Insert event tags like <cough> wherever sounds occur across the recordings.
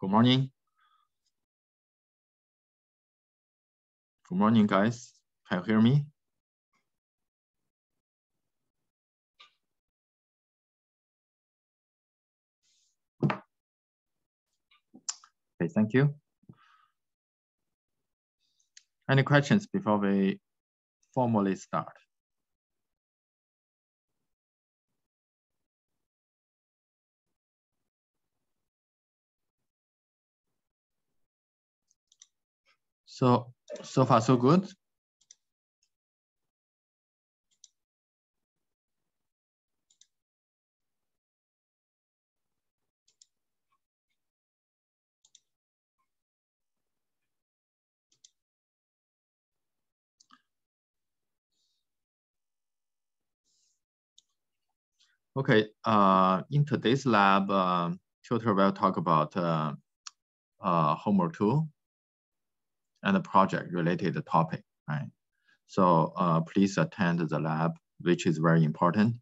Good morning. Good morning, guys. Can you hear me? Okay, thank you. Any questions before we formally start? So, so far so good. Okay, uh, in today's lab, uh, tutor will talk about uh, uh, homework two and the project related topic, right? So uh, please attend the lab, which is very important.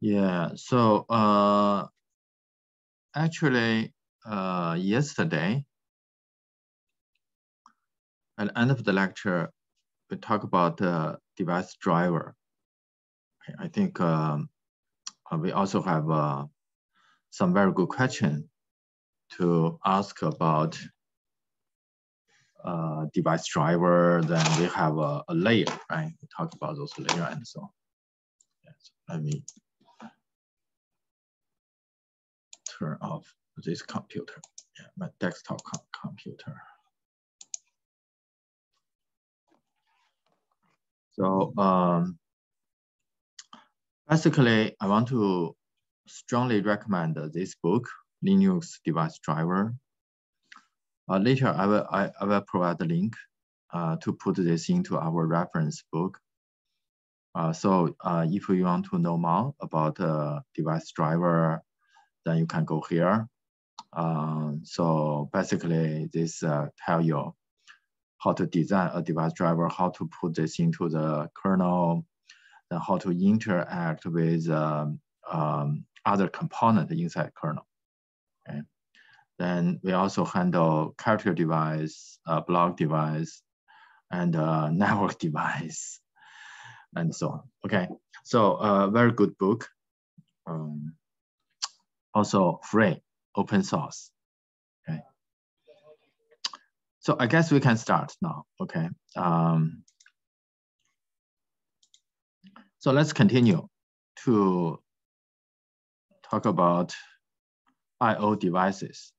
Yeah, so uh, actually, uh, yesterday, at the end of the lecture, we talk about the device driver. I think um, uh, we also have uh, some very good question to ask about uh, device driver. Then we have a, a, layer, right? We talk about those layer and so on. Yeah, so let me turn off this computer, yeah, my desktop com computer. So um, basically, I want to strongly recommend this book, Linux Device Driver. Uh, later, I will, I, I, will provide the link uh, to put this into our reference book. Uh, so uh, if you want to know more about uh, device driver, then you can go here. Um, so basically, this uh, tell you how to design a device driver, how to put this into the kernel, then how to interact with um, um, other component inside kernel. Okay. Then we also handle character device, uh, block device, and uh, <laughs> network device, and so on. Okay, so a uh, very good book. Um, also free, open source. Okay. So I guess we can start now. Okay. Um, so let's continue to talk about I.O. devices.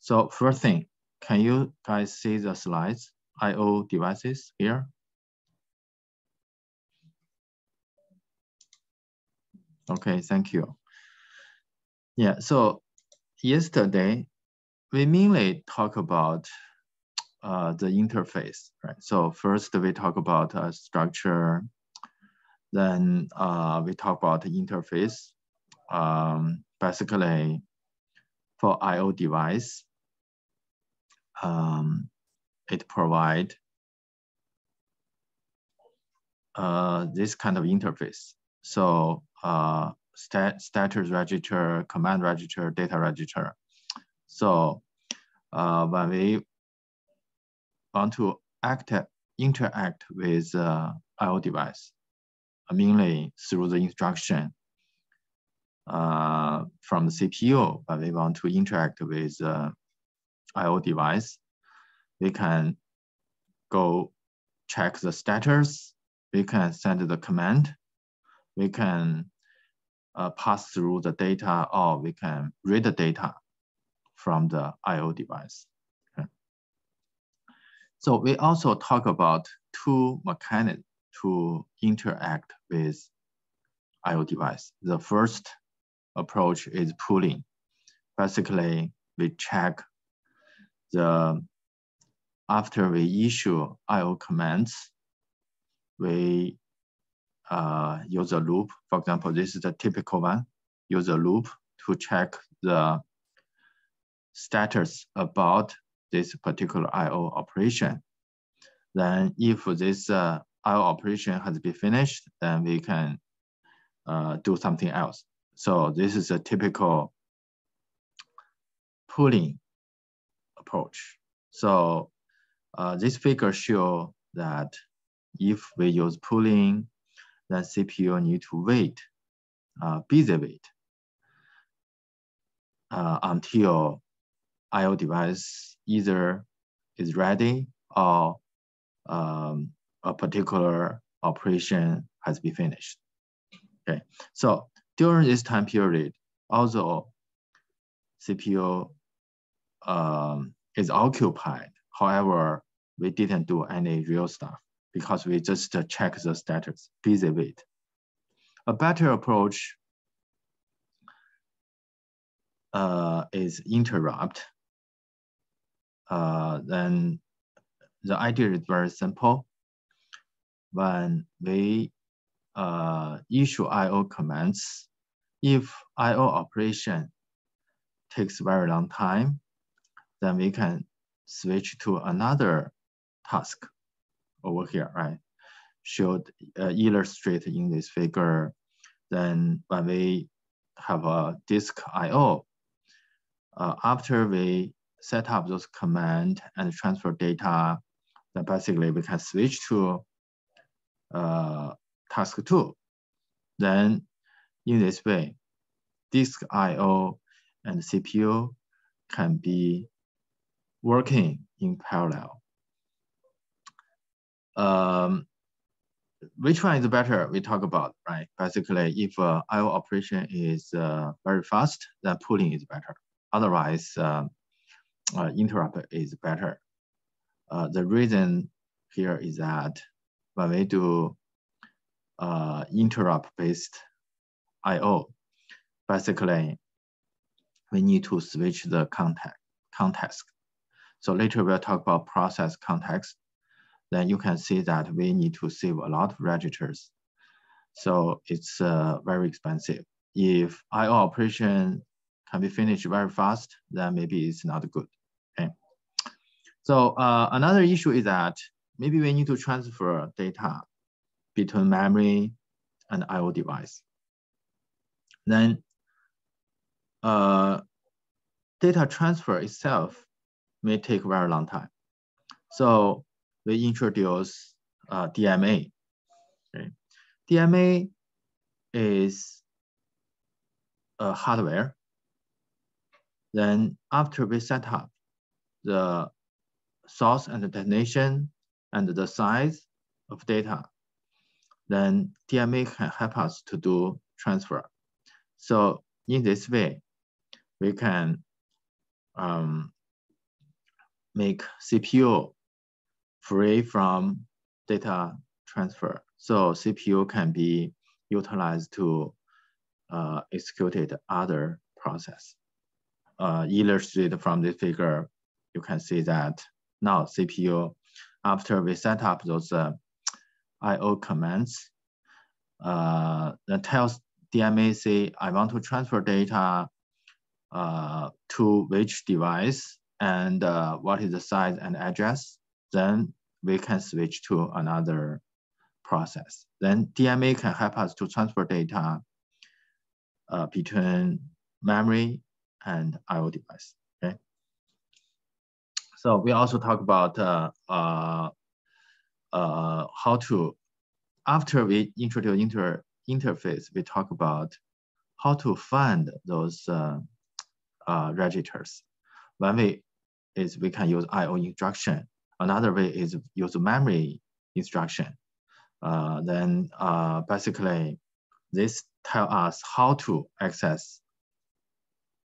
So first thing, can you guys see the slides, I.O. devices here? Okay, thank you. Yeah, so yesterday, we mainly talk about uh, the interface, right? So first we talk about uh, structure, then uh, we talk about the interface. Um, basically, for I.O. device, um, it provide uh, this kind of interface. So uh, stat status register, command register, data register. So uh, when we want to act, interact with uh, IO device, mainly through the instruction uh, from the CPU, but we want to interact with uh, IO device, we can go check the status, we can send the command, we can uh, pass through the data or we can read the data from the IO device. So we also talk about two mechanisms to interact with IO device. The first approach is polling. Basically, we check the, after we issue IO commands, we uh, use a loop. For example, this is the typical one. Use a loop to check the status about this particular IO operation. Then if this uh, IO operation has been finished, then we can uh, do something else. So this is a typical polling approach. So uh, this figure show that if we use polling, then CPU need to wait, uh, busy wait uh, until IO device either is ready or um, a particular operation has been finished. Okay, so during this time period, although CPU um, is occupied, however, we didn't do any real stuff because we just check the status, busy wait. A better approach uh, is interrupt. Uh, then the idea is very simple. When we uh, issue IO commands, if IO operation takes very long time, then we can switch to another task over here, right? Should uh, illustrate in this figure. Then when we have a disk IO, uh, after we set up those command and transfer data, then basically we can switch to uh, task two. Then in this way, disk IO and CPU can be working in parallel. Um, which one is better? We talk about, right? Basically, if uh, IO operation is uh, very fast, then polling is better. Otherwise, uh, uh, interrupt is better. Uh, the reason here is that when we do uh, interrupt-based I/O, basically we need to switch the context. context. So later we'll talk about process context. Then you can see that we need to save a lot of registers. So it's uh, very expensive. If I/O operation can be finished very fast, then maybe it's not good. Okay. So uh, another issue is that maybe we need to transfer data between memory and IO device. Then uh, data transfer itself may take very long time. So we introduce uh, DMA. Okay. DMA is a hardware. Then after we set up the source and the destination and the size of data, then DMA can help us to do transfer. So in this way, we can um, make CPU free from data transfer. So CPU can be utilized to uh, execute other process. Uh, illustrated from this figure, you can see that now CPU, after we set up those uh, IO commands, uh, that tells DMA say, I want to transfer data uh, to which device and uh, what is the size and address, then we can switch to another process. Then DMA can help us to transfer data uh, between memory and IO device, okay? So we also talk about uh, uh, uh, how to, after we introduce inter interface, we talk about how to find those uh, uh, registers. One way is we can use IO instruction. Another way is use memory instruction. Uh, then uh, basically, this tell us how to access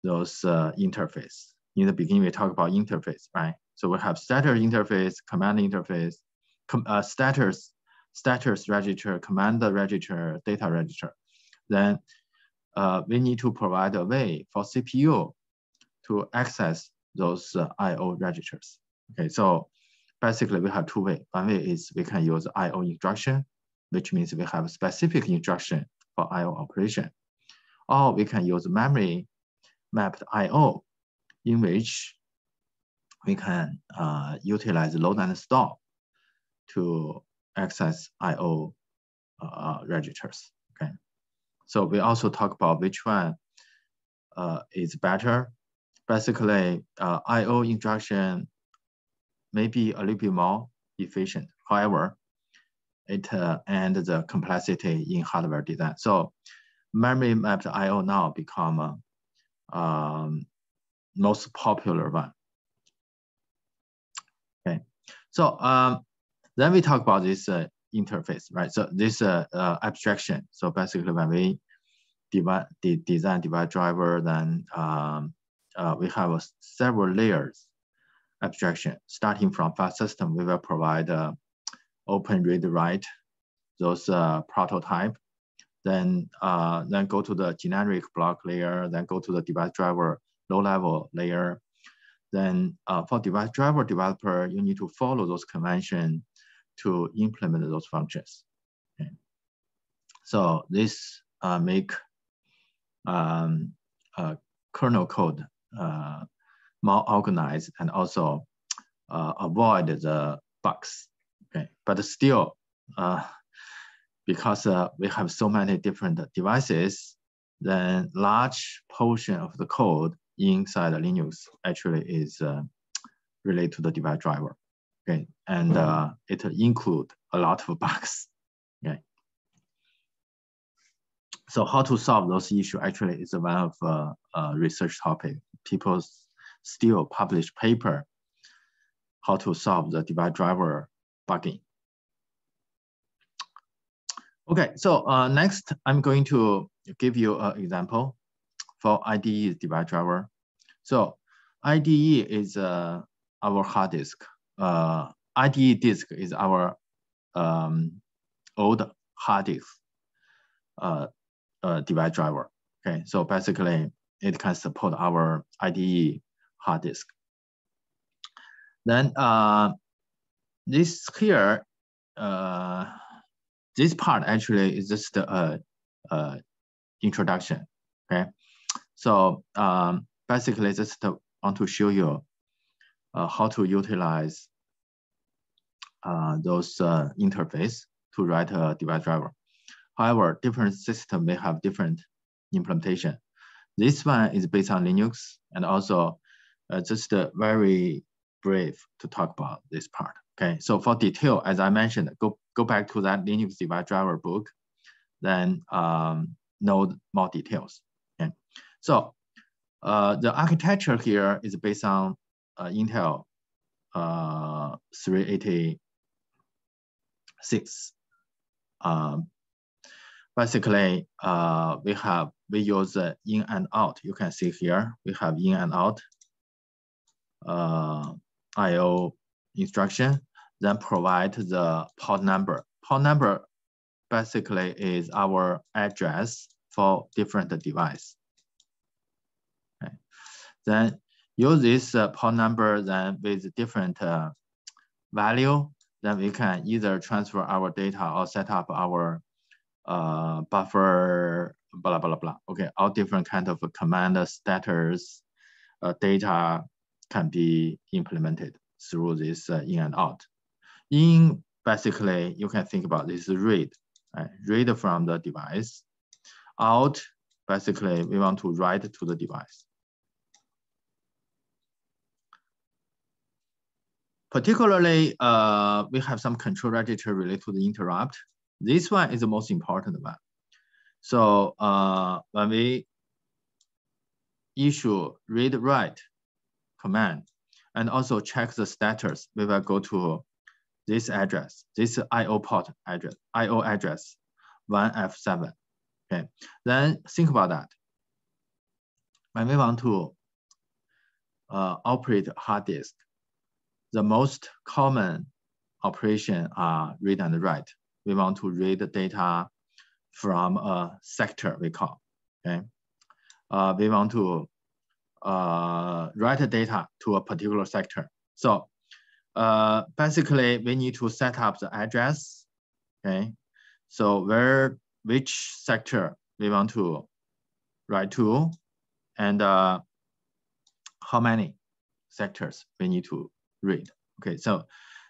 those uh, interface. In the beginning, we talk about interface, right? So we have status interface, command interface, com uh, status, status register, command register, data register. Then uh, we need to provide a way for CPU to access those uh, IO registers. Okay, so basically we have two ways. One way is we can use IO instruction, which means we have specific instruction for IO operation. Or we can use memory mapped IO, in which we can uh, utilize load and store to access IO uh, registers. Okay, so we also talk about which one uh, is better. Basically, uh, IO instruction may be a little bit more efficient. However, it uh, and the complexity in hardware design. So memory mapped IO now become uh, um, most popular one. Okay, so um, then we talk about this uh, interface, right? So this uh, uh, abstraction. So basically, when we de design device driver, then um, uh, we have several layers abstraction. Starting from file system, we will provide uh, open read write those uh, prototype. Then uh, then go to the generic block layer. Then go to the device driver low level layer. Then uh, for device driver developer, you need to follow those convention to implement those functions. Okay. So this uh, make um, uh, kernel code uh, more organized and also uh, avoid the bugs. Okay, but still, uh, because uh, we have so many different devices, then large portion of the code inside Linux actually is uh, related to the device driver. Okay, and uh, it include a lot of bugs. Okay. So how to solve those issues actually is a one of uh, uh, research topic. People still publish paper how to solve the device driver bugging. Okay, so uh, next I'm going to give you an example for IDE device driver. So IDE is uh, our hard disk. Uh, IDE disk is our um, old hard disk uh, uh, device driver. Okay, so basically it can support our IDE hard disk. Then uh, this here, uh, this part actually is just a, a introduction, okay? So um, basically just want to show you uh, how to utilize uh, those uh, interface to write a device driver. However, different system may have different implementation. This one is based on Linux and also uh, just a very brave to talk about this part. Okay, so for detail, as I mentioned, go, go back to that Linux device driver book, then um, know more details. Okay, so uh, the architecture here is based on uh, Intel uh, 386. Um, basically, uh, we have we use in and out. You can see here we have in and out. Uh, IO instruction, then provide the port number. Port number basically is our address for different device. Okay. Then use this uh, port number then with different uh, value, then we can either transfer our data or set up our uh, buffer, blah, blah, blah. blah. Okay, all different kind of command status uh, data can be implemented through this uh, in and out. In basically, you can think about this read, read from the device. Out, basically, we want to write to the device. Particularly, uh, we have some control register related to the interrupt. This one is the most important one. So uh, when we issue read write command and also check the status. We will go to this address, this IO port address, IO address 1F7. Okay, then think about that. When we want to uh, operate hard disk, the most common operation are read and write. We want to read the data from a sector we call, okay? Uh, we want to uh, write data to a particular sector. So uh, basically, we need to set up the address. Okay, so where which sector we want to write to, and uh, how many sectors we need to read. Okay, so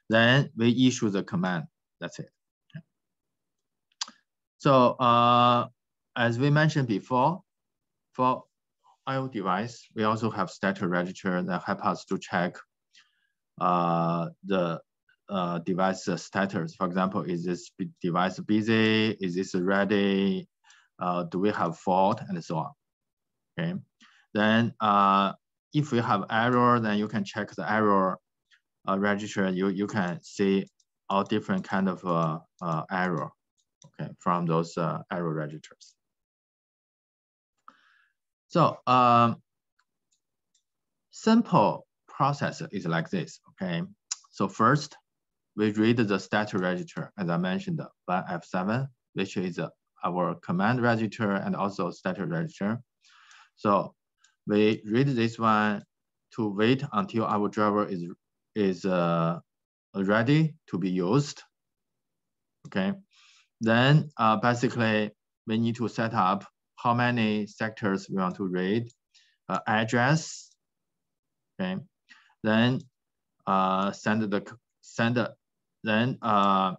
then we issue the command. That's it. So uh, as we mentioned before, for IO device, we also have status register that help us to check uh, the uh, device status. For example, is this device busy? Is this ready? Uh, do we have fault and so on? Okay. Then uh, if we have error, then you can check the error uh, register. You you can see all different kind of uh, uh, error, okay, from those uh, error registers. So um, simple process is like this, okay? So first, we read the status register, as I mentioned, 1F7, which is our command register and also status register. So we read this one to wait until our driver is, is uh, ready to be used. Okay. Then uh, basically we need to set up how many sectors we want to read, uh, address, okay. Then uh, send the send then uh,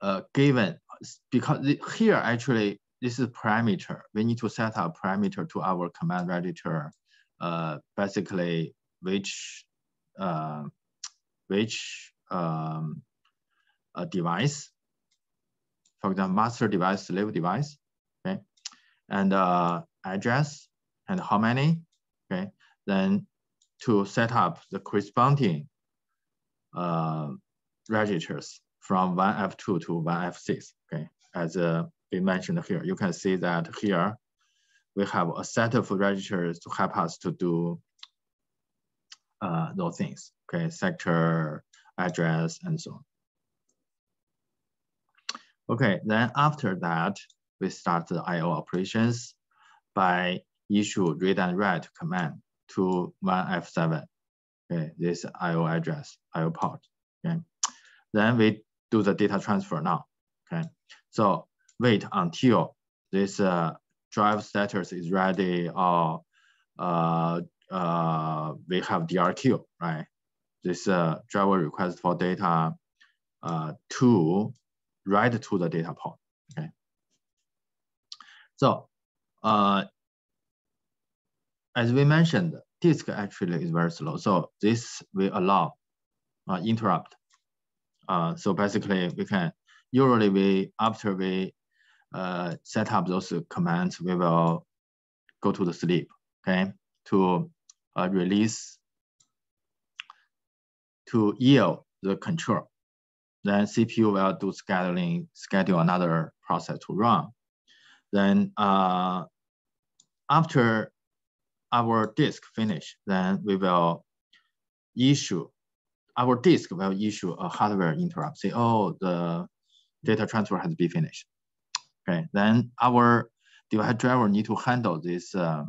uh, given because here actually this is parameter. We need to set up parameter to our command register, uh, basically which uh, which um, device, for example, master device, slave device, and uh, address and how many, okay, then to set up the corresponding uh, registers from 1F2 to 1F6, okay, as uh, we mentioned here. You can see that here we have a set of registers to help us to do uh, those things, okay, sector, address, and so on. Okay, then after that, we start the IO operations by issue read and write command to 1F7, okay, this IO address, IO port, okay. Then we do the data transfer now, okay. So wait until this uh, drive status is ready or uh, uh, we have DRQ, right? This uh, driver request for data uh, to write to the data port, okay? So uh, as we mentioned, disk actually is very slow. So this will allow uh, interrupt. Uh, so basically we can, usually we, after we uh, set up those commands, we will go to the sleep, okay? To uh, release, to yield the control. Then CPU will do scheduling, schedule another process to run. Then uh, after our disk finish, then we will issue, our disk will issue a hardware interrupt, say, oh, the data transfer has been finished. Okay, then our device driver need to handle this uh,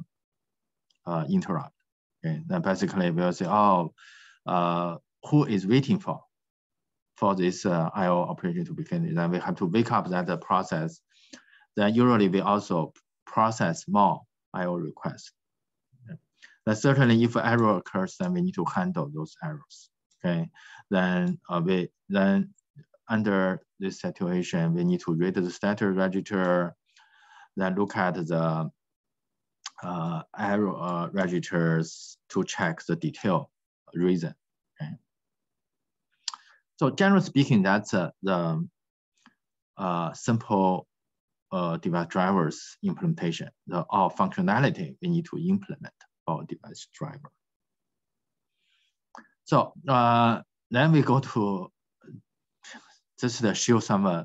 uh, interrupt. Okay, then basically we'll say, oh, uh, who is waiting for for this uh, IO operation to be finished? Then we have to wake up that process. Then usually we also process more IO requests. Okay. Then certainly if error occurs, then we need to handle those errors. Okay, then uh, we then under this situation, we need to read the status register, then look at the uh, error uh, registers to check the detail reason. Okay. So generally speaking, that's uh, the uh, simple uh, device drivers implementation, the all functionality we need to implement our device driver. So uh, then we go to just to show some uh,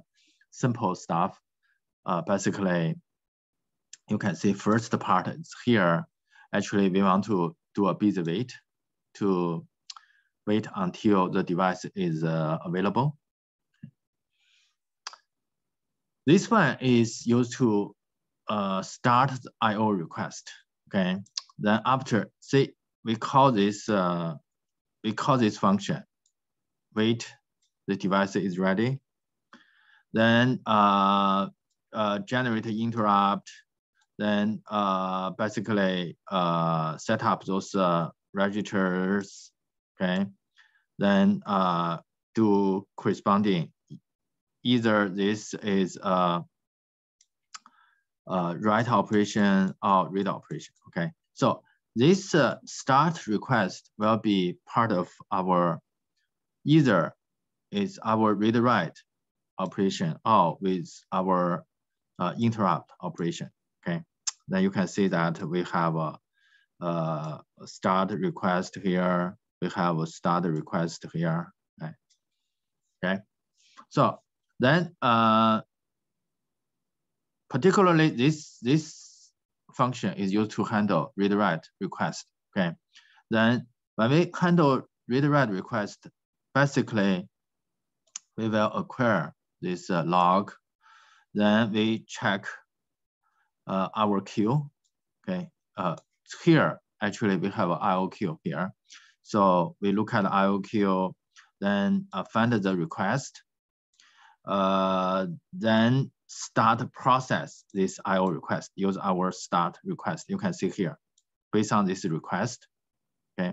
simple stuff. Uh, basically, you can see first part is here. Actually, we want to do a busy wait to wait until the device is uh, available. This one is used to uh, start the IO request. Okay, then after say we call this uh, we call this function wait the device is ready. Then uh, uh, generate interrupt, then uh, basically uh, set up those uh, registers, okay? Then uh, do corresponding, either this is a, a write operation or read operation, okay? So this uh, start request will be part of our, either is our read write operation or with our uh, interrupt operation, okay? Then you can see that we have a, a start request here, we have a start request here, okay? okay? So then uh, particularly this, this function is used to handle read-write request, okay? Then when we handle read-write request, basically we will acquire this uh, log. Then we check uh, our queue, okay? Uh, here, actually we have an IOQ here. So we look at IOQ, then uh, find the request, uh, then start process this IO request, use our start request. You can see here, based on this request, okay?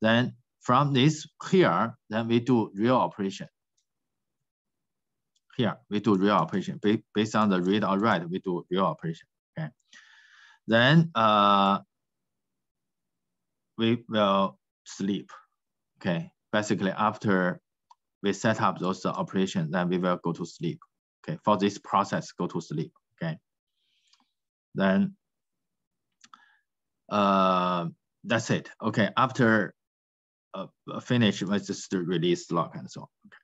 Then from this here, then we do real operation. Here, we do real operation. Based on the read or write, we do real operation, okay? Then uh, we will sleep, okay? Basically, after we set up those operations, then we will go to sleep. Okay, for this process, go to sleep. Okay, then uh, that's it. Okay, after uh, finish, let's just release lock and so on. Okay.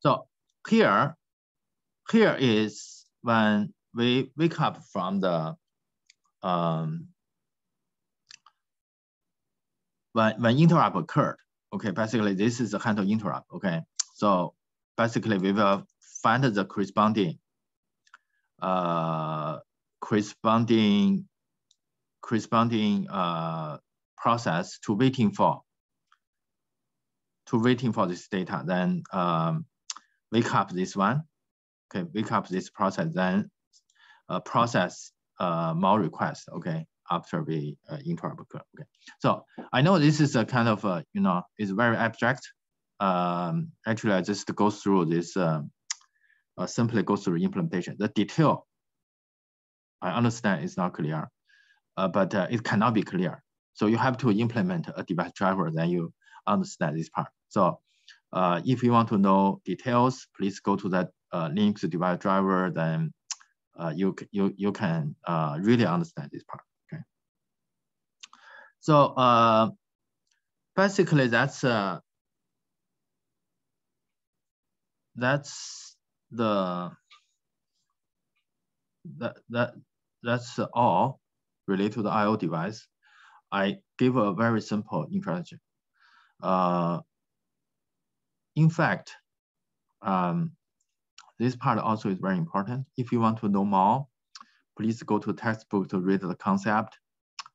So here, here is when we wake up from the um, when when interrupt occurred. Okay, basically this is a handle interrupt. Okay, so basically we will find the corresponding uh, corresponding corresponding uh, process to waiting for to waiting for this data, then um, wake up this one, okay, wake up this process, then uh, process uh, more requests, okay, after we uh, interrupt, okay. So I know this is a kind of, a, you know, it's very abstract. Um, actually, I just go through this um, uh, simply go through implementation. The detail, I understand is not clear, uh, but uh, it cannot be clear. So you have to implement a device driver, then you understand this part. So uh, if you want to know details, please go to that uh, Linux device driver, then uh, you, you, you can uh, really understand this part? So uh, basically that's, uh, that's the that that that's all related to the IO device. I give a very simple introduction. Uh, in fact, um, this part also is very important. If you want to know more, please go to textbook to read the concept,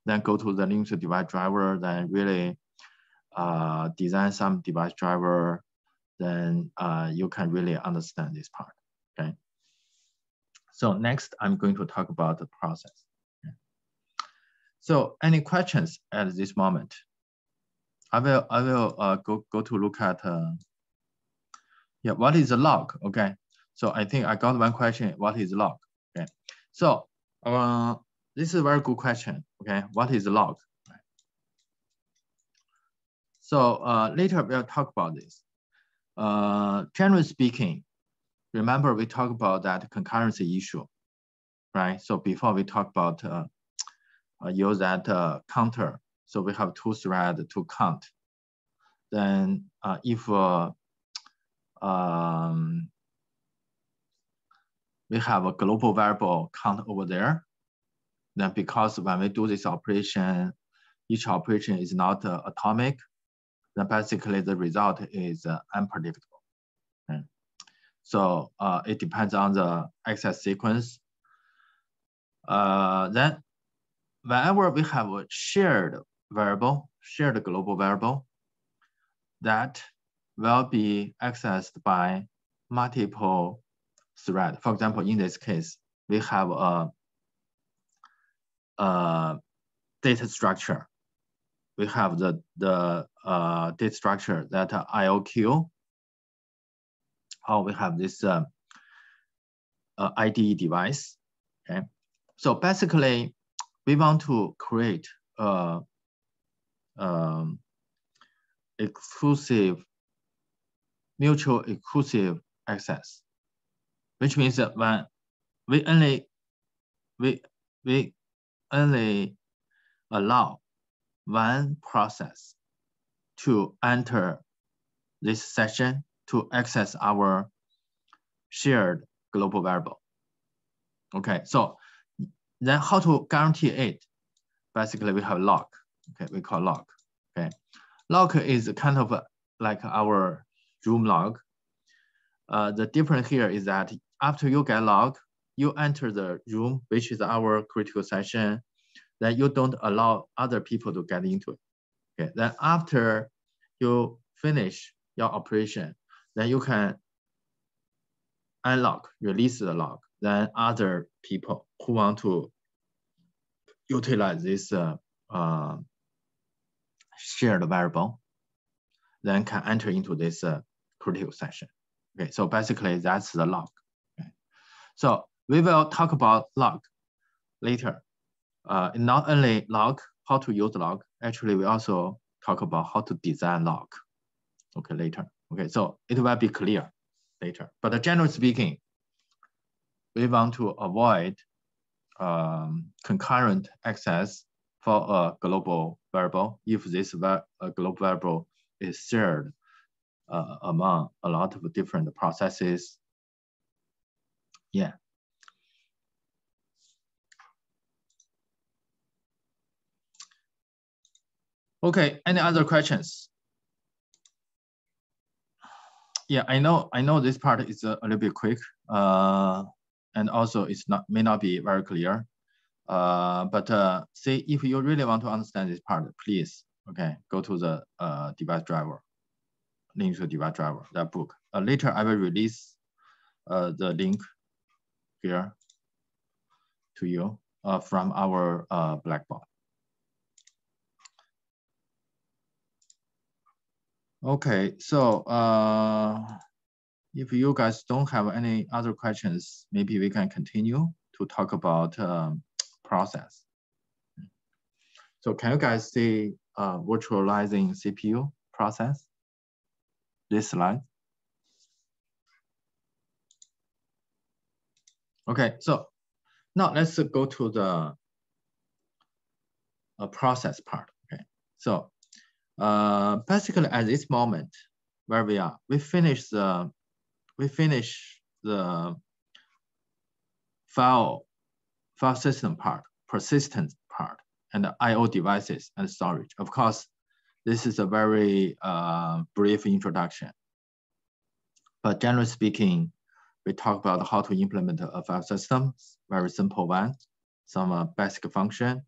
then go to the Linux device driver, then really uh, design some device driver then uh, you can really understand this part, okay? So next, I'm going to talk about the process. So any questions at this moment? I will, I will uh, go, go to look at, uh, yeah, what is a log, okay? So I think I got one question, what is log, okay? So uh, this is a very good question, okay? What is log? So uh, later we'll talk about this. Uh, generally speaking, remember we talked about that concurrency issue, right? So before we talk about uh, uh, use that uh, counter, so we have two thread to count. Then uh, if uh, um, we have a global variable count over there, then because when we do this operation, each operation is not uh, atomic, then basically the result is uh, unpredictable. Okay. So uh, it depends on the access sequence. Uh, then whenever we have a shared variable, shared global variable, that will be accessed by multiple thread. For example, in this case, we have a uh, data structure. We have the, the uh, data structure that IOQ, or we have this uh, uh, IDE device, okay? So basically, we want to create a um, exclusive, mutual exclusive access, which means that when we only we we only allow one process to enter this session to access our shared global variable. Okay, so then how to guarantee it? Basically, we have lock. Okay, we call lock. Okay, lock is kind of like our room log. Uh, the difference here is that after you get logged, you enter the room, which is our critical section, then you don't allow other people to get into it. Okay, then after you finish your operation, then you can unlock, release the lock. Then other people who want to utilize this uh, uh, shared variable, then can enter into this uh, critical section. Okay, so basically that's the lock. Okay. So we will talk about lock later. Uh, not only lock, how to use lock, actually we also talk about how to design lock. Okay, later. Okay, so it will be clear later. But generally speaking, we want to avoid um, concurrent access for a global variable if this global variable is shared uh, among a lot of different processes. Yeah. Okay, any other questions? Yeah, I know, I know this part is a, a little bit quick, uh, and also it's not may not be very clear. Uh, but uh, if you really want to understand this part, please, okay, go to the uh, device driver, Linux device driver, that book. Uh, later, I will release uh, the link here to you uh, from our uh, Blackboard. Okay, so uh, if you guys don't have any other questions, maybe we can continue to talk about um, process. So can you guys see uh, virtualizing CPU process? This slide. Okay, so now let's go to the uh, process part. Okay, so uh, basically at this moment where we are, we finish the we finish the file file system part, persistent part, and I/O devices and storage. Of course, this is a very uh, brief introduction. But generally speaking, we talk about how to implement a file system, very simple one, some uh, basic function.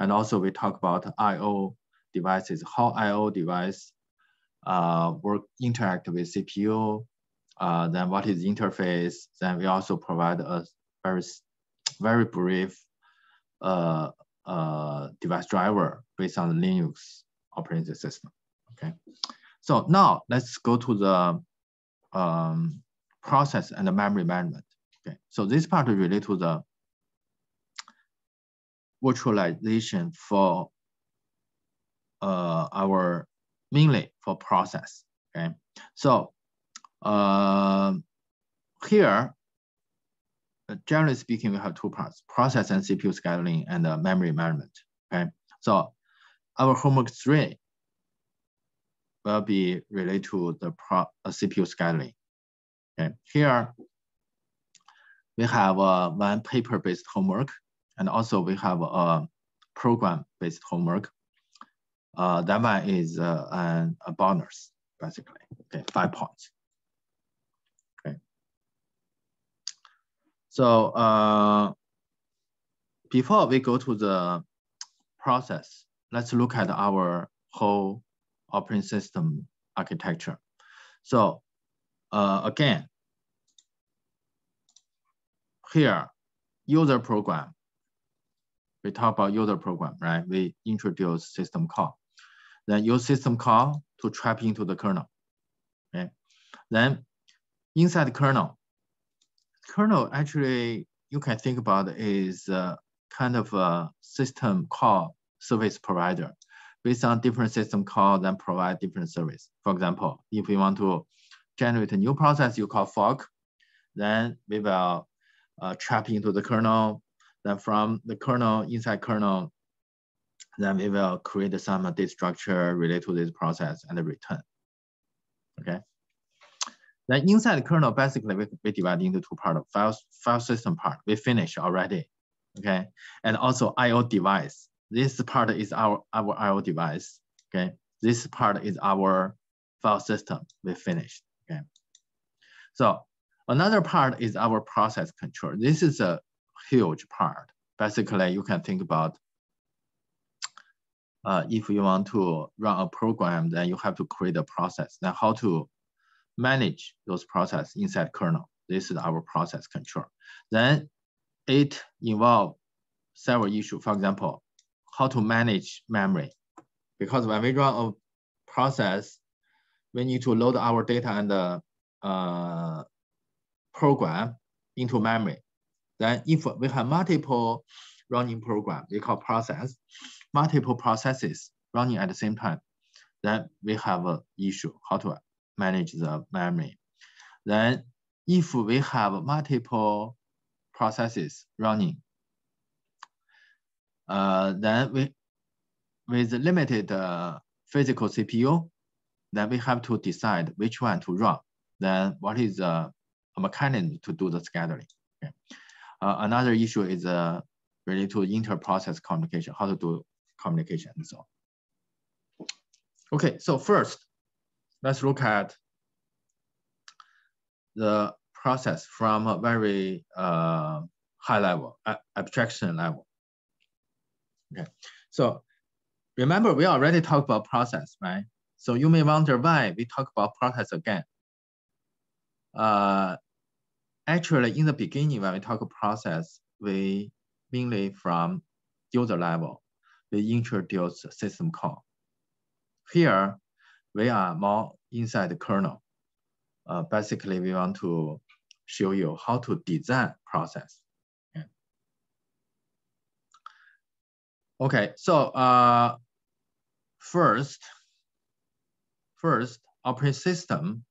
And also we talk about I/O devices, how I/O device uh, work interact with CPU, uh, then what is the interface. Then we also provide a very, very brief uh, uh, device driver based on the Linux operating system. Okay, so now let's go to the um, process and the memory management. Okay, so this part related to the virtualization for uh, our mainly for process. Okay, so uh, here, uh, generally speaking, we have two parts: process and CPU scheduling and uh, memory management. Okay, so our homework three will be related to the pro, uh, CPU scheduling. Okay, here we have uh, one paper-based homework, and also we have a program-based homework. Uh, that one is uh, an, a bonus, basically, okay, five points. Okay. So uh, before we go to the process, let's look at our whole operating system architecture. So uh, again, here, user program we talk about user program, right? We introduce system call. Then use system call to trap into the kernel, okay? Then inside the kernel, kernel actually you can think about is kind of a system call service provider based on different system call then provide different service. For example, if we want to generate a new process you call fork, then we will uh, trap into the kernel. Then from the kernel, inside kernel, then we will create some data structure related to this process and return. Okay. Then inside the kernel, basically we, we divide into two parts, file, file system part, we finished already, okay? And also IO device. This part is our, our IO device, okay? This part is our file system, we finished, okay? So another part is our process control. This is a huge part. Basically, you can think about uh, if you want to run a program, then you have to create a process. Then how to manage those processes inside kernel. This is our process control. Then it involves several issues. For example, how to manage memory. Because when we run a process, we need to load our data and the uh, program into memory. Then if we have multiple running program, we call process, multiple processes running at the same time, then we have an issue, how to manage the memory. Then if we have multiple processes running, uh, then we, with limited uh, physical CPU, then we have to decide which one to run. Then what is the mechanism to do the scheduling? Okay. Uh, another issue is uh, related to inter-process communication, how to do communication and so on. Okay, so first, let's look at the process from a very uh, high level, abstraction level. Okay, so remember we already talked about process, right? So you may wonder why we talk about process again. Uh, actually, in the beginning, when we talk about process, we mainly from user level, we introduce system call. Here, we are more inside the kernel. Uh, basically, we want to show you how to design process. Okay, okay so uh, first, first, operating system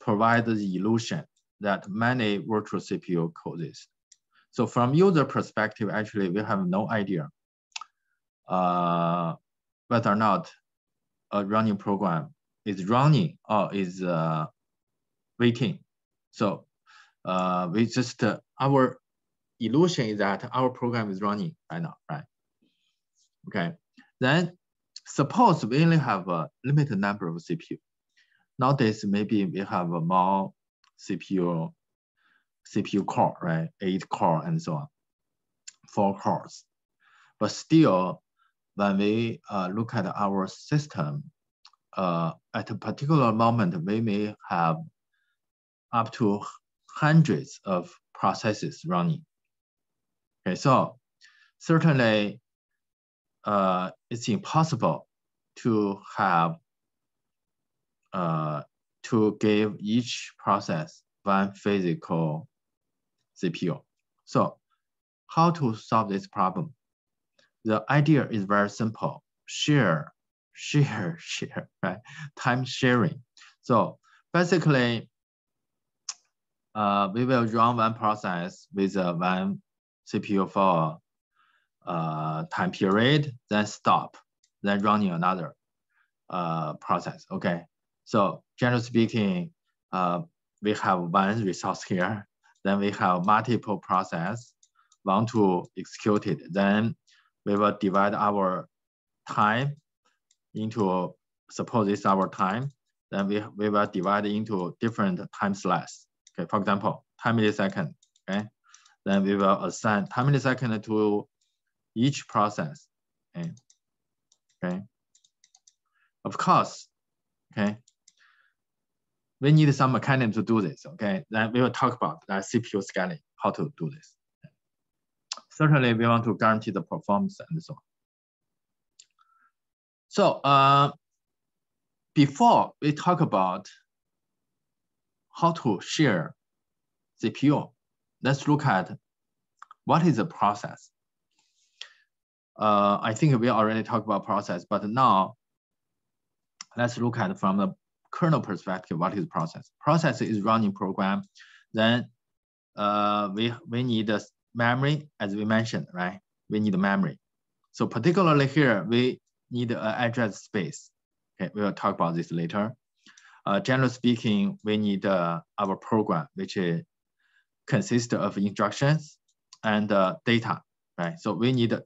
provides the illusion that many virtual CPU coexist. So from user perspective, actually, we have no idea uh, whether or not a running program is running or is uh, waiting. So uh, we just, uh, our illusion is that our program is running right now, right? Okay, then suppose we only have a limited number of CPU. Nowadays, maybe we have a more CPU, CPU core, right? Eight core and so on, four cores. But still, when we uh, look at our system, uh, at a particular moment, we may have up to hundreds of processes running. Okay, so certainly uh, it's impossible to have uh, to give each process one physical CPU. So how to solve this problem? The idea is very simple. Share, share, <laughs> share, right? Time sharing. So basically, uh, we will run one process with uh, one CPU for uh, time period, then stop, then running another uh, process, okay? So generally speaking, uh, we have one resource here, then we have multiple process, want to execute it, then we will divide our time into, suppose is our time, then we, we will divide into different time slices. Okay, for example, 10 millisecond, okay? Then we will assign 10 millisecond to each process, okay? Okay. Of course, okay, we need some mechanism to do this, okay? Then we will talk about that CPU scheduling, how to do this. Certainly we want to guarantee the performance and so on. So uh, before we talk about how to share CPU, let's look at what is the process. Uh, I think we already talked about process, but now let's look at from the kernel perspective, what is process? Process is running program. Then uh, we, we need a memory, as we mentioned, right? We need memory. So particularly here, we need an address space. Okay, we will talk about this later. Uh, generally speaking, we need uh, our program, which is, consists of instructions and uh, data, right? So we need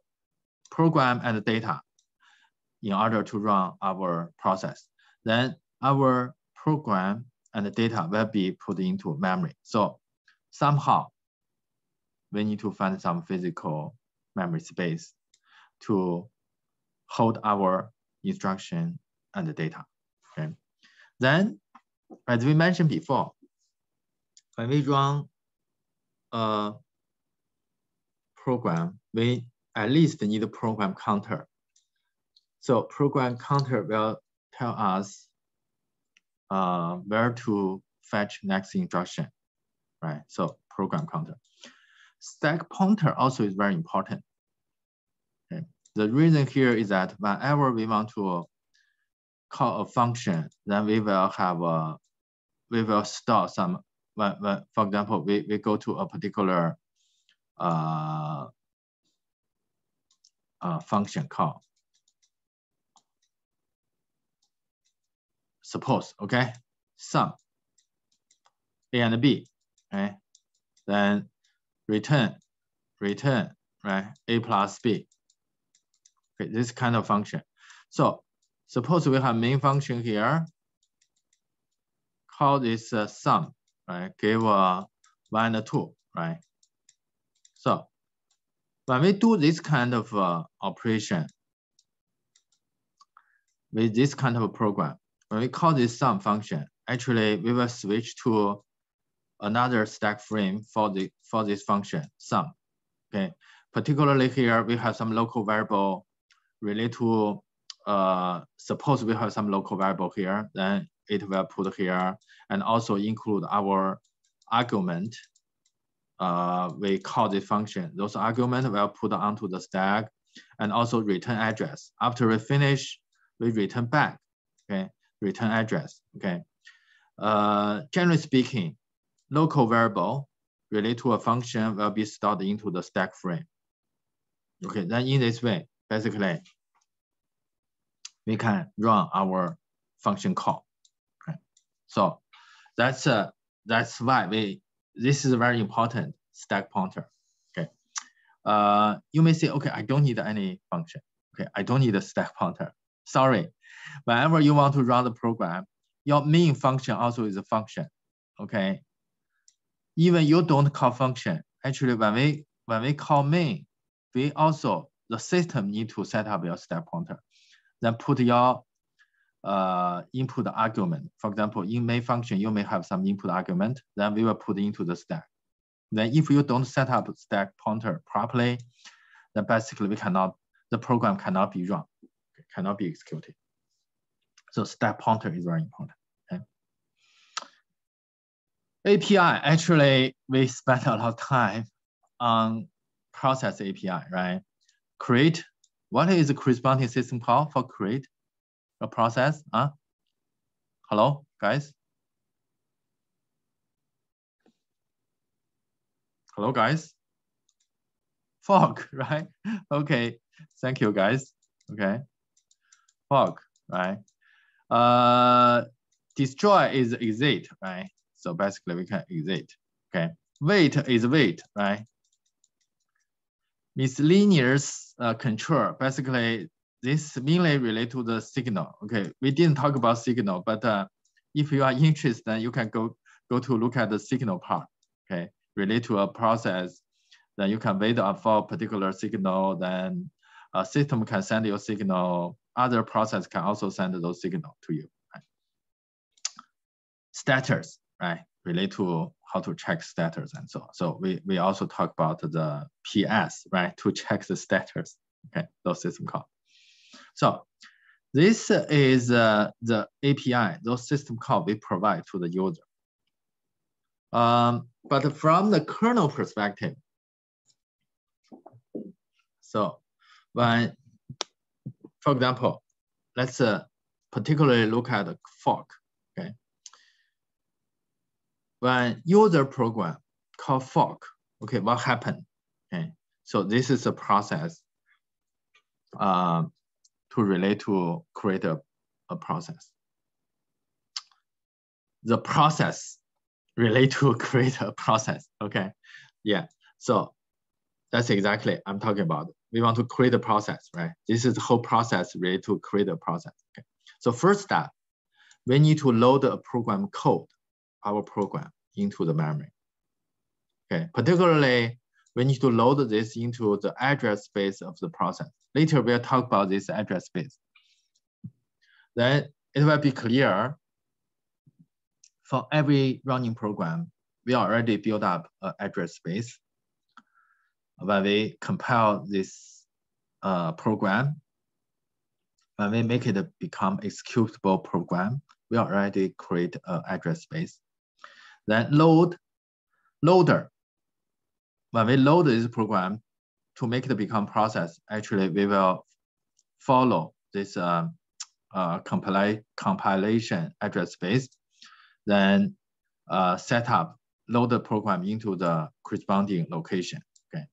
program and data in order to run our process. Then our program and data will be put into memory. So somehow we need to find some physical memory space to hold our instruction and the data. Okay. Then, as we mentioned before, when we run a program, we at least need a program counter. So program counter will tell us uh, where to fetch next instruction, right? So program counter. Stack pointer also is very important. Okay. The reason here is that whenever we want to call a function, then we will have a, we will store some, when, when, for example, we, we go to a particular uh, uh, function call. Suppose, okay, sum A and B, right? Then return, return, right? A plus B. Okay, this kind of function. So suppose we have main function here, call this uh, sum, right? Give uh, one and two, right? So when we do this kind of uh, operation with this kind of program, when we call this sum function, actually we will switch to another stack frame for the for this function sum. Okay, particularly here we have some local variable related to uh, suppose we have some local variable here, then it will put here and also include our argument uh, we call this function. Those arguments will put onto the stack and also return address. After we finish, we return back, okay? Return address, okay? Uh, generally speaking, local variable related to a function will be stored into the stack frame. Okay, then in this way, basically, we can run our function call. Okay, so that's uh, that's why we this is a very important stack pointer. Okay. Uh, you may say, okay, I don't need any function. Okay, I don't need a stack pointer. Sorry. Whenever you want to run the program, your main function also is a function. Okay. Even you don't call function. Actually, when we when we call main, we also the system need to set up your stack pointer. Then put your uh, input argument. For example, in main function, you may have some input argument, then we will put into the stack. Then if you don't set up stack pointer properly, then basically we cannot, the program cannot be run, cannot be executed. So stack pointer is very important. API, actually, we spent a lot of time on process API, right? Create, what is the corresponding system call for create? a process. Huh? Hello, guys? Hello, guys? Fork, <laughs> right? Okay, thank you, guys. Okay, fork, right? Uh, destroy is exit, right? So basically we can exit, okay? Wait is wait, right? Miscellaneous uh, control, basically this mainly relate to the signal. Okay, we didn't talk about signal, but uh, if you are interested, then you can go go to look at the signal part. Okay, relate to a process, then you can wait for a particular signal. Then a system can send your signal. Other process can also send those signal to you. Status, right? relate to how to check status and so on. So we, we also talk about the PS, right, to check the status, okay, those system call. So this is uh, the API, those system call we provide to the user. Um, but from the kernel perspective, so when, for example, let's uh, particularly look at the fork? When user program call fork, okay, what happened? Okay, so this is a process uh, to relate to create a, a process. The process relate to <laughs> create a process, okay? Yeah, so that's exactly I'm talking about. We want to create a process, right? This is the whole process related to create a process, okay? So first step, we need to load a program code, our program into the memory. Okay, particularly we need to load this into the address space of the process. Later we'll talk about this address space. Then it will be clear for every running program, we already built up an address space. When we compile this uh, program, when we make it become executable program, we already create an address space. Then load, loader. When we load this program to make it become process, actually we will follow this uh, uh, compila compilation address space, then uh, set up, load the program into the corresponding location, okay?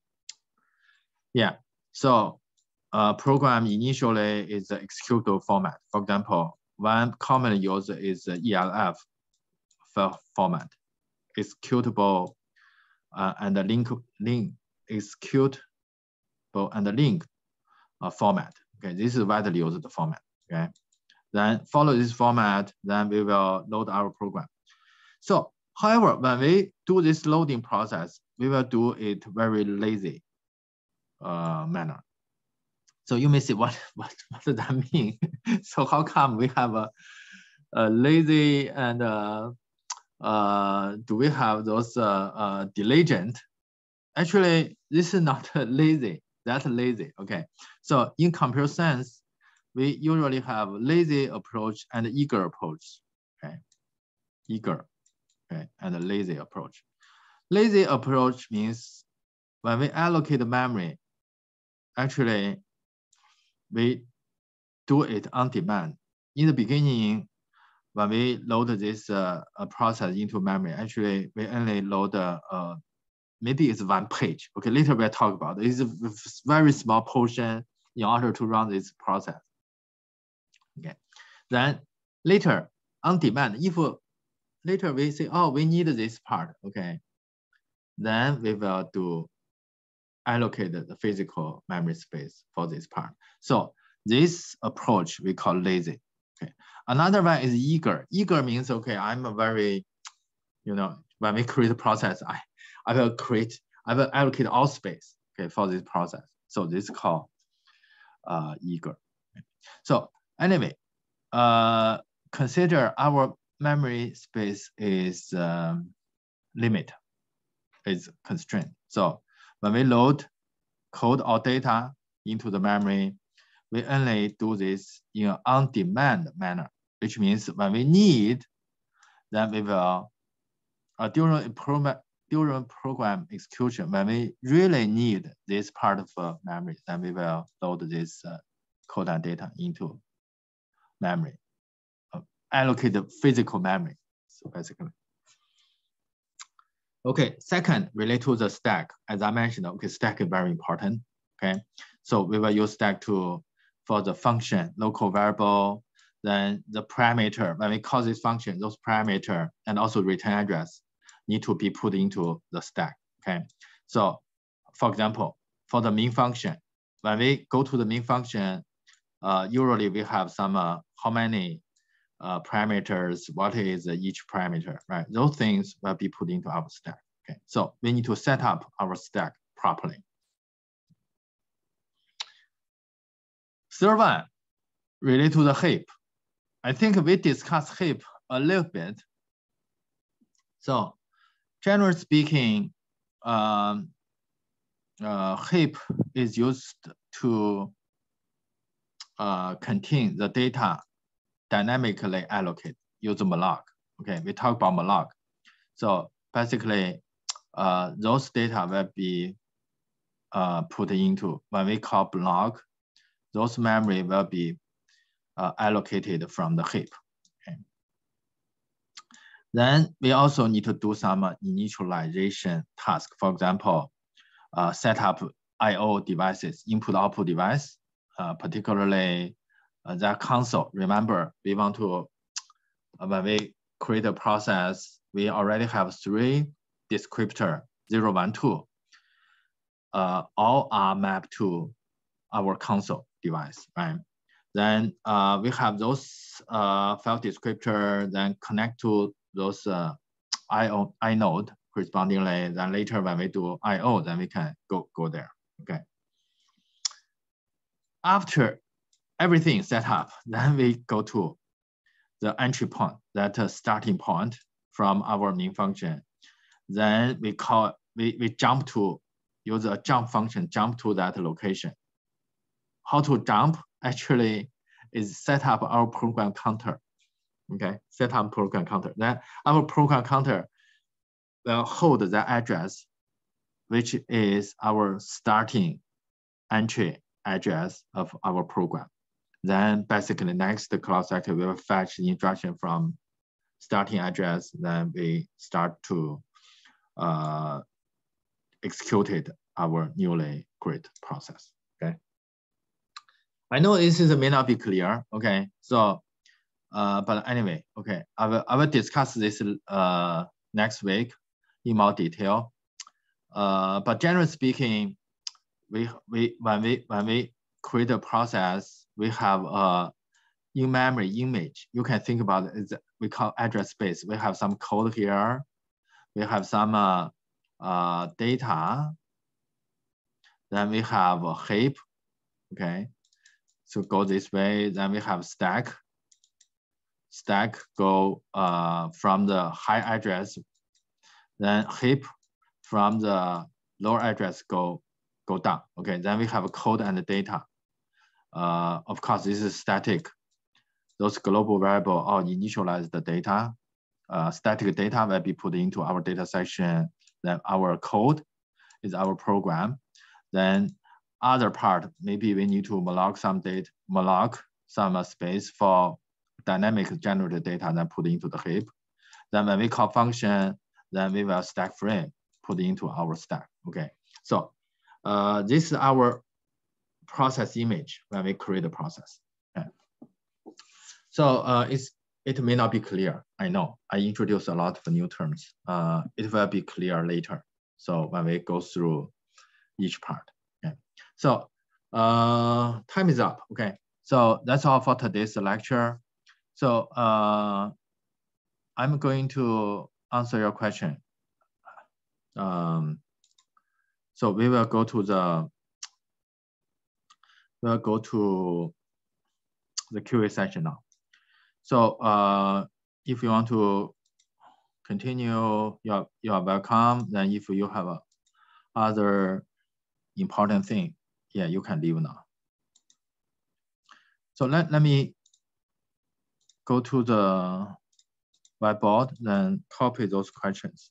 Yeah, so uh, program initially is the executable format. For example, one common use is ELF format, executable uh, and link, link executable and link uh, format. Okay, this is widely used format. Okay, then follow this format, then we will load our program. So, however, when we do this loading process, we will do it very lazy uh, manner. So you may say, what, <laughs> what, what does that mean? <laughs> so how come we have a, a lazy and uh, do we have those uh, uh, diligent? Actually, this is not <laughs> lazy, that's lazy, okay? So in computer science, we usually have lazy approach and eager approach, okay? Eager, okay, and lazy approach. Lazy approach means when we allocate the memory, actually we do it on demand. In the beginning, when we load this uh, process into memory, actually we only load uh, maybe it's one page. Okay, later we'll talk about it. It's a very small portion in order to run this process. Okay, then later on demand, if later we say, oh, we need this part, okay, then we will do allocate the physical memory space for this part. So this approach we call lazy. Okay. Another one is eager. Eager means, okay, I'm a very, you know, when we create a process, I, I will create, I will allocate all space, okay, for this process. So this is called uh, eager. So anyway, uh, consider our memory space is um, limit, is constrained. So when we load code or data into the memory, we only do this in an on-demand manner, which means when we need, then we will, uh, during, program, during program execution, when we really need this part of uh, memory, then we will load this uh, code and data into memory, uh, allocate the physical memory, so basically. Okay, second, relate to the stack. As I mentioned, okay, stack is very important, okay? So we will use stack to, for the function, local variable, then the parameter, when we call this function, those parameter and also return address need to be put into the stack, okay? So for example, for the main function, when we go to the main function, uh, usually we have some, uh, how many uh, parameters, what is each parameter, right? Those things will be put into our stack. Okay, so we need to set up our stack properly. Third one, related to the heap. I think we discussed heap a little bit. So generally speaking, um, uh, heap is used to uh, contain the data dynamically allocated using malloc. Okay, we talk about malloc. So basically, uh, those data will be uh, put into when we call malloc, those memory will be uh, allocated from the heap. Then we also need to do some initialization task. For example, uh, set up I/O devices, input-output device, uh, particularly uh, that console. Remember, we want to uh, when we create a process, we already have three descriptor, zero, one, two. Uh, all are mapped to our console device, right? Then uh, we have those uh, file descriptor, then connect to those uh, IO, inode correspondingly. Then later when we do IO, then we can go, go there, okay? After everything set up, <laughs> then we go to the entry point, that uh, starting point from our main function. Then we call, we, we jump to, use a jump function, jump to that location. How to jump actually is set up our program counter. Okay, set up program counter. Then our program counter will hold the address, which is our starting entry address of our program. Then basically next the cloud sector will fetch the instruction from starting address. Then we start to uh, execute our newly created process. Okay. I know this is may not be clear. Okay. So, uh, but anyway, okay. I will I will discuss this uh, next week in more detail. Uh, but generally speaking, we we when we when we create a process, we have a in-memory image. You can think about it, we call address space. We have some code here. We have some uh, uh, data. Then we have a heap, okay? So go this way, then we have stack. Stack go uh, from the high address, then heap from the lower address go, go down, okay? Then we have code and the data. Uh, of course, this is static. Those global variable all initialize the data. Uh, static data will be put into our data section. Then our code is our program. Then other part, maybe we need to malloc some data, malloc some space for dynamic generated data, then put into the heap. Then when we call function, then we will stack frame put into our stack. Okay, so uh, this is our process image when we create the process. Okay. So uh, it's, it may not be clear. I know I introduced a lot of new terms. Uh, it will be clear later. So when we go through each part. So uh, time is up. Okay. So that's all for today's lecture. So uh, I'm going to answer your question. Um, so we will go to the we'll go to the QA section now. So uh, if you want to continue, you're, you're welcome. Then if you have a other important thing, yeah, you can leave now. So let, let me go to the whiteboard, then copy those questions.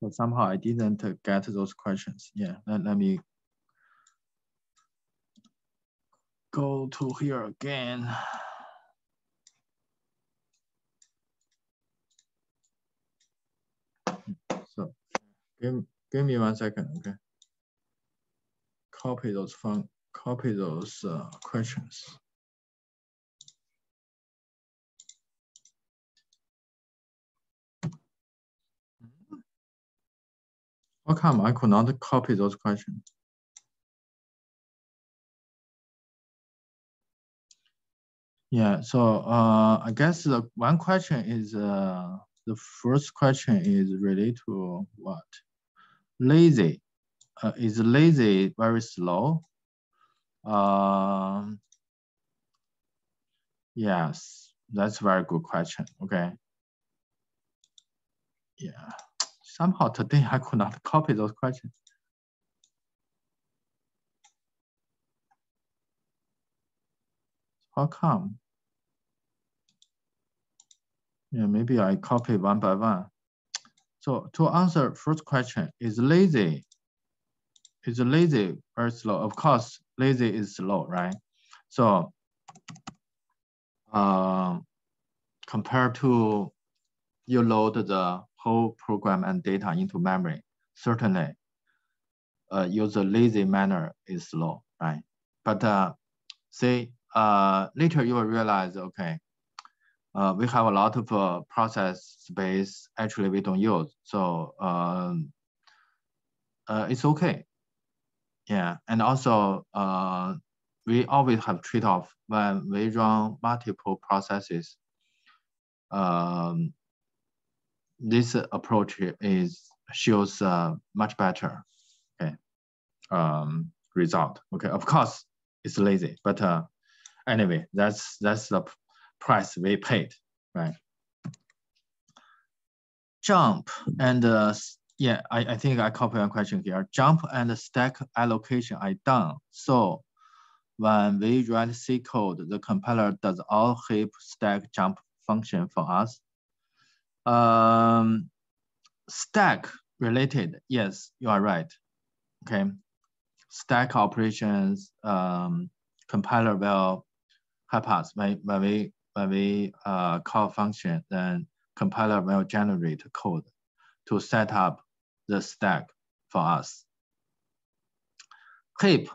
So somehow I didn't get those questions. Yeah, let, let me go to here again. So give, give me one second, okay? Copy those fun, copy those uh, questions. How come I could not copy those questions? Yeah, so uh, I guess the one question is, uh, the first question is related to what? Lazy. Uh, is lazy very slow? Um, yes, that's a very good question, okay. yeah, somehow today I could not copy those questions. How come? Yeah, maybe I copy one by one. So to answer first question, is lazy, is lazy very slow? Of course, lazy is slow, right? So uh, compared to you load the whole program and data into memory, certainly uh, use a lazy manner is slow, right? But uh, say uh, later you will realize, okay, uh, we have a lot of uh, process space actually we don't use. So um, uh, it's okay. Yeah, and also uh, we always have trade-off when we run multiple processes. Um, this approach is shows uh, much better okay, um, result. Okay, of course it's lazy, but uh, anyway, that's that's the price we paid, right? Jump and uh, yeah, I, I think I copy one question here. Jump and stack allocation are done. So when we write C code, the compiler does all heap stack jump function for us. Um, stack related, yes, you are right. Okay, stack operations, um, compiler will help us when, when we when we uh, call function, then compiler will generate code to set up the stack for us. Heap,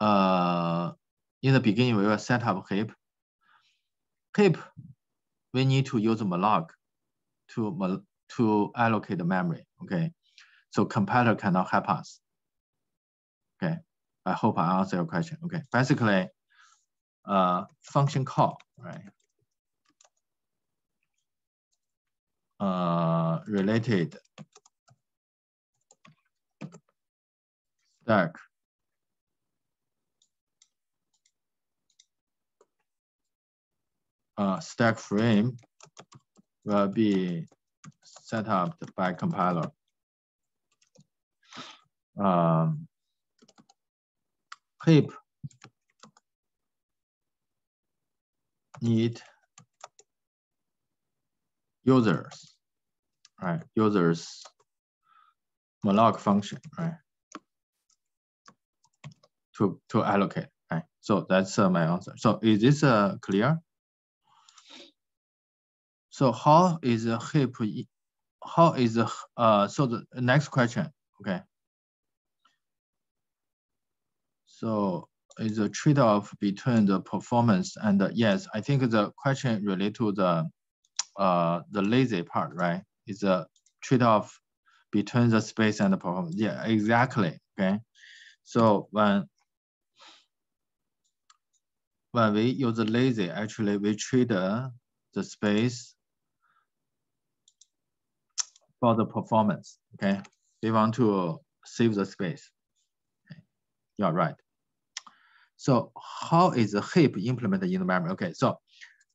uh, in the beginning, we will set up heap. Heap, we need to use malloc to, to allocate the memory, okay? So compiler cannot help us, okay? I hope I answer your question, okay? Basically, uh, function call, right? Uh, related stack uh, stack frame will be set up by compiler. Um, heap need users, right? Users malloc function, right? To, to allocate, right? So that's uh, my answer. So is this uh, clear? So how is a heap, how is, a, uh, so the next question, okay. So is a trade-off between the performance and the, yes, I think the question related to the uh, the lazy part, right? Is a trade-off between the space and the performance. Yeah, exactly. Okay. So when when we use the lazy, actually we trade the, the space for the performance. Okay. We want to save the space. Okay. You're right. So how is a heap implemented in the memory? Okay, so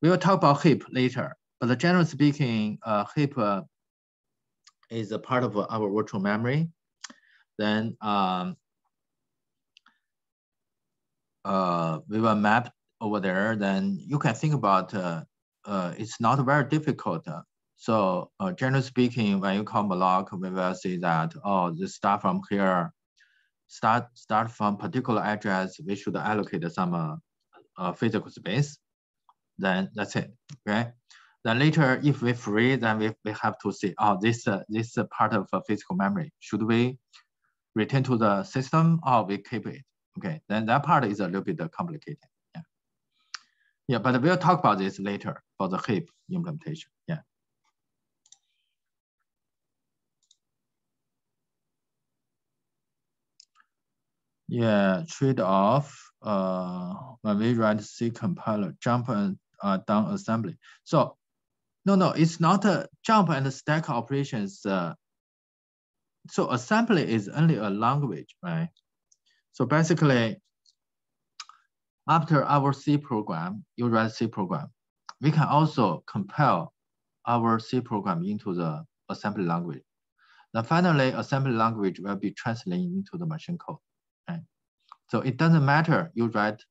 we will talk about heap later, but generally speaking, uh, heap uh, is a part of our virtual memory. Then um, uh, we will map over there. Then you can think about uh, uh, it's not very difficult. So uh, generally speaking, when you call malloc, we will see that, oh, this start from here start start from particular address, we should allocate some uh, uh, physical space. Then that's it. Okay. Then later, if we free, then we, we have to see, oh, this uh, this part of physical memory. Should we return to the system or we keep it? Okay. Then that part is a little bit complicated. Yeah. Yeah, but we'll talk about this later for the heap implementation. Yeah. Yeah, trade-off uh, when we write C compiler, jump and uh, down assembly. So no, no, it's not a jump and stack operations. Uh, so assembly is only a language, right? So basically, after our C program, you write C program, we can also compile our C program into the assembly language. Then finally, assembly language will be translated into the machine code. Right? So it doesn't matter you write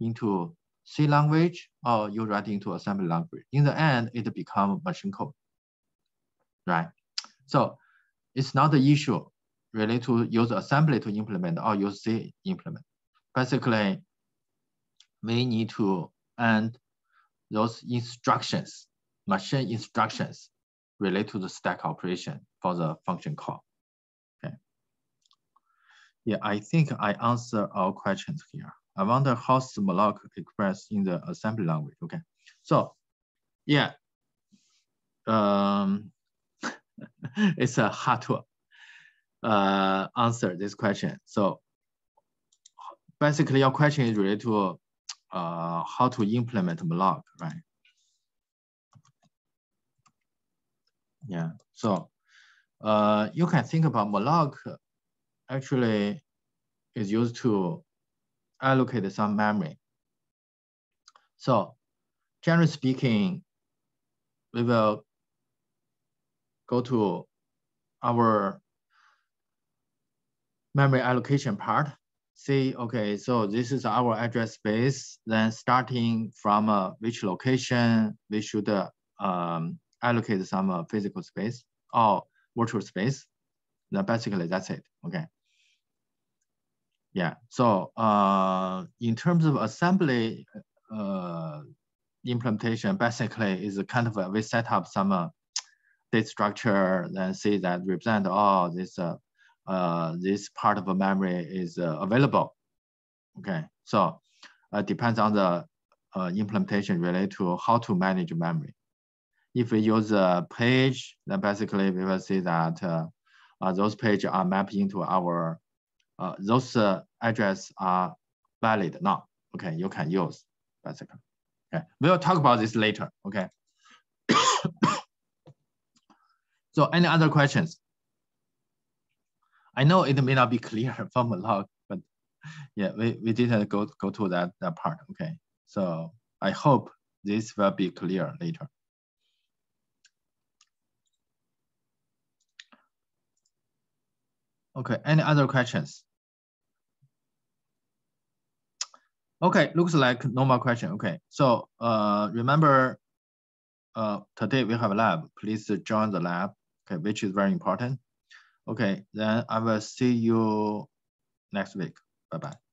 into C language oh, or you write into assembly language. In the end, it become machine code, right? So it's not the issue really to use assembly to implement or use C implement. Basically, we need to end those instructions, machine instructions relate to the stack operation for the function call. Okay. Yeah, I think I answer all questions here. I wonder how malloc expressed in the assembly language. Okay, so yeah, um, <laughs> it's a hard to uh, answer this question. So basically your question is related to uh, how to implement malloc, right? Yeah, so uh, you can think about malloc actually is used to allocate some memory. So generally speaking, we will go to our memory allocation part. See, okay, so this is our address space. Then starting from uh, which location, we should uh, um, allocate some uh, physical space or virtual space. Then basically that's it, okay. Yeah, so uh, in terms of assembly uh, implementation, basically is kind of a, we set up some uh, data structure, then say that represent all oh, this uh, uh, this part of a memory is uh, available. Okay, so depends on the implementation related to how to manage memory. If we use a page, then basically we will see that those pages are mapped into our, uh, those uh, address are valid now. Okay, you can use basically. Okay, we'll talk about this later. Okay. <coughs> so any other questions? I know it may not be clear <laughs> from malloc, but yeah, we, we didn't go, go to that, that part, okay? So I hope this will be clear later. Okay, any other questions? Okay, looks like no more question. Okay, so uh, remember uh, today we have a lab. Please join the lab, okay, which is very important. Okay, then I will see you next week. Bye-bye.